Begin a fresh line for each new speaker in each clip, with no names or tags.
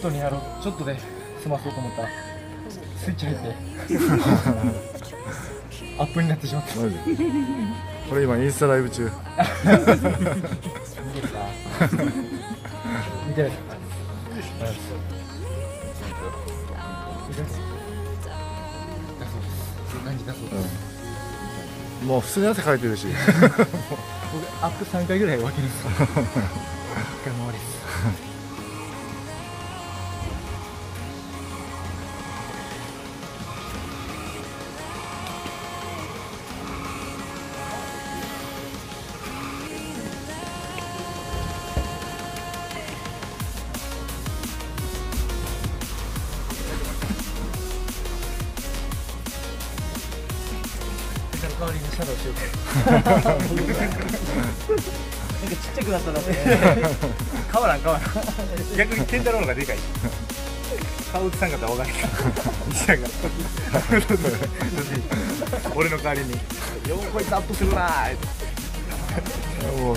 トにやろう。ちょっとで済まそうと思った。らスイッチ入って。アップになってしまった。
マジこれ今インスタライブ中。
見てるか？見てるうですいい感じ出そう。です、
もう。普通に汗かいてるし
僕アップ3回ぐらい分けるんですよ一回も終わりです代わりにシャドウしようかなん。かちっちゃくなったなって変わらん。変わらん。逆に健太郎のがでかい顔映さん。かったら分からん。けど西田が俺の代わりに「ようこいつアップするなー」
もう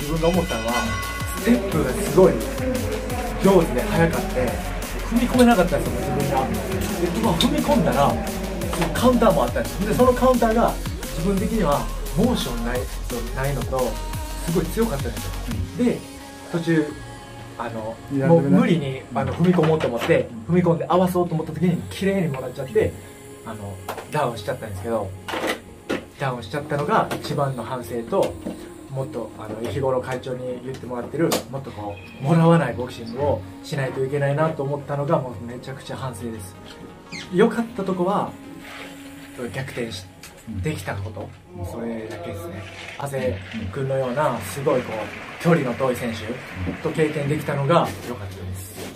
自分が思ったのはステップがすごい上手で速かって踏み込めなかったんですよ自分がで僕は踏み込んだらカウンターもあったんですでそのカウンターが自分的にはモーションないないのとすごい強かったんですよ、で途中あのもう無理にあの踏み込もうと思って踏み込んで合わそうと思った時に綺麗にもらっちゃってあのダウンしちゃったんですけどダウンしちゃったのが一番の反省ともっとあの日頃会長に言ってもらってるもっとこうもらわないボクシングをしないといけないなと思ったのがもうめちゃくちゃ反省です。良かったとこは逆転しできたこと。それだけですね。亜生君のようなすごいこう距離の遠い選手と経験できたのが良かったです。